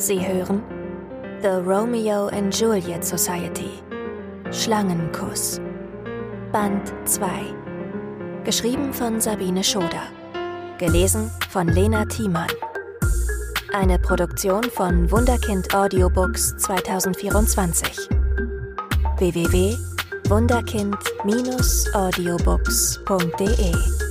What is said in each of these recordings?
Sie hören The Romeo and Juliet Society. Schlangenkuss. Band 2. Geschrieben von Sabine Schoder. Gelesen von Lena Thiemann. Eine Produktion von Wunderkind Audiobooks 2024. www.wunderkind-audiobooks.de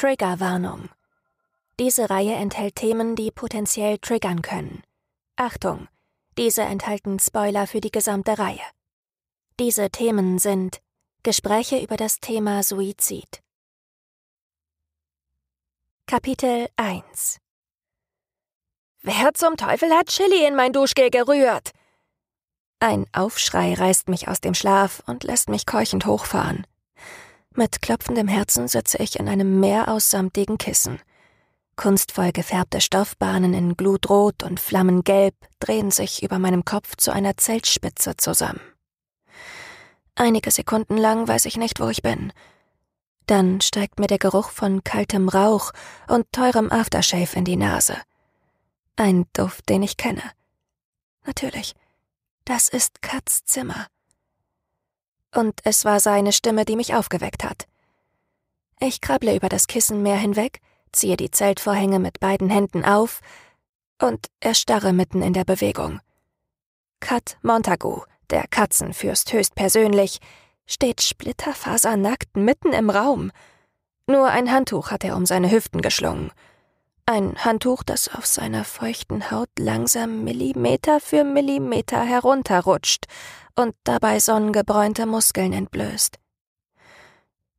Triggerwarnung. Diese Reihe enthält Themen, die potenziell triggern können. Achtung, diese enthalten Spoiler für die gesamte Reihe. Diese Themen sind Gespräche über das Thema Suizid. Kapitel 1 Wer zum Teufel hat Chili in mein Duschgel gerührt? Ein Aufschrei reißt mich aus dem Schlaf und lässt mich keuchend hochfahren. Mit klopfendem Herzen sitze ich in einem Meer aus samtigen Kissen. Kunstvoll gefärbte Stoffbahnen in Glutrot und Flammengelb drehen sich über meinem Kopf zu einer Zeltspitze zusammen. Einige Sekunden lang weiß ich nicht, wo ich bin. Dann steigt mir der Geruch von kaltem Rauch und teurem Aftershave in die Nase. Ein Duft, den ich kenne. Natürlich, das ist Katz Zimmer und es war seine Stimme, die mich aufgeweckt hat. Ich krabble über das Kissenmeer hinweg, ziehe die Zeltvorhänge mit beiden Händen auf und erstarre mitten in der Bewegung. Kat Montagu, der Katzenfürst höchstpersönlich, steht splitterfasernackt mitten im Raum. Nur ein Handtuch hat er um seine Hüften geschlungen. Ein Handtuch, das auf seiner feuchten Haut langsam Millimeter für Millimeter herunterrutscht und dabei sonnengebräunte Muskeln entblößt.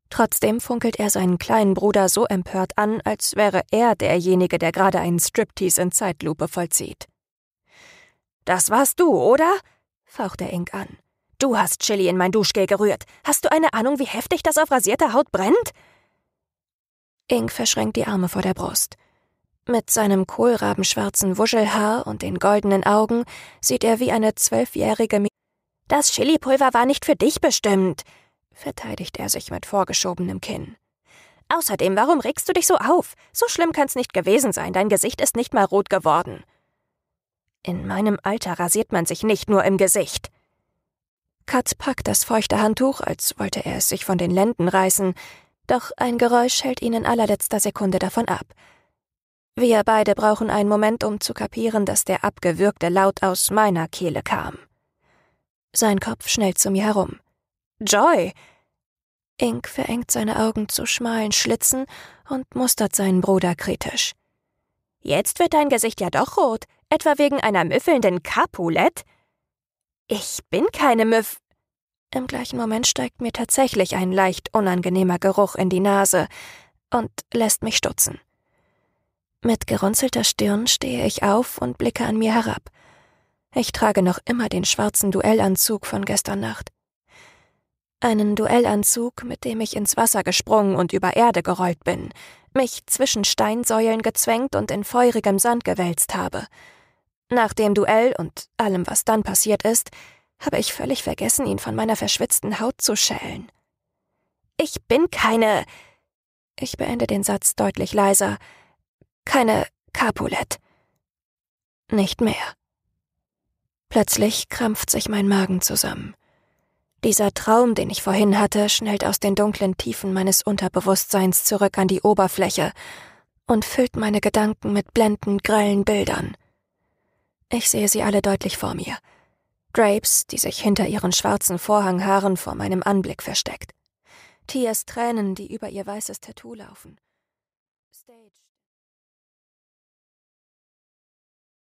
Trotzdem funkelt er seinen kleinen Bruder so empört an, als wäre er derjenige, der gerade einen Striptease in Zeitlupe vollzieht. Das warst du, oder? faucht er Ink an. Du hast Chili in mein Duschgel gerührt. Hast du eine Ahnung, wie heftig das auf rasierter Haut brennt? Ink verschränkt die Arme vor der Brust. Mit seinem kohlrabenschwarzen Wuschelhaar und den goldenen Augen sieht er wie eine zwölfjährige das Chilipulver war nicht für dich bestimmt, verteidigt er sich mit vorgeschobenem Kinn. Außerdem, warum regst du dich so auf? So schlimm kann's nicht gewesen sein, dein Gesicht ist nicht mal rot geworden. In meinem Alter rasiert man sich nicht nur im Gesicht. Katz packt das feuchte Handtuch, als wollte er es sich von den Lenden reißen, doch ein Geräusch hält ihn in allerletzter Sekunde davon ab. Wir beide brauchen einen Moment, um zu kapieren, dass der abgewürgte Laut aus meiner Kehle kam. Sein Kopf schnellt zu mir herum. Joy! Ink verengt seine Augen zu schmalen Schlitzen und mustert seinen Bruder kritisch. Jetzt wird dein Gesicht ja doch rot, etwa wegen einer müffelnden Capulet? Ich bin keine Müff. Im gleichen Moment steigt mir tatsächlich ein leicht unangenehmer Geruch in die Nase und lässt mich stutzen. Mit gerunzelter Stirn stehe ich auf und blicke an mir herab. Ich trage noch immer den schwarzen Duellanzug von gestern Nacht. Einen Duellanzug, mit dem ich ins Wasser gesprungen und über Erde gerollt bin, mich zwischen Steinsäulen gezwängt und in feurigem Sand gewälzt habe. Nach dem Duell und allem, was dann passiert ist, habe ich völlig vergessen, ihn von meiner verschwitzten Haut zu schälen. Ich bin keine. Ich beende den Satz deutlich leiser. Keine Capulet. Nicht mehr. Plötzlich krampft sich mein Magen zusammen. Dieser Traum, den ich vorhin hatte, schnellt aus den dunklen Tiefen meines Unterbewusstseins zurück an die Oberfläche und füllt meine Gedanken mit blendend grellen Bildern. Ich sehe sie alle deutlich vor mir. Drapes, die sich hinter ihren schwarzen Vorhanghaaren vor meinem Anblick versteckt. Tias Tränen, die über ihr weißes Tattoo laufen. Stage.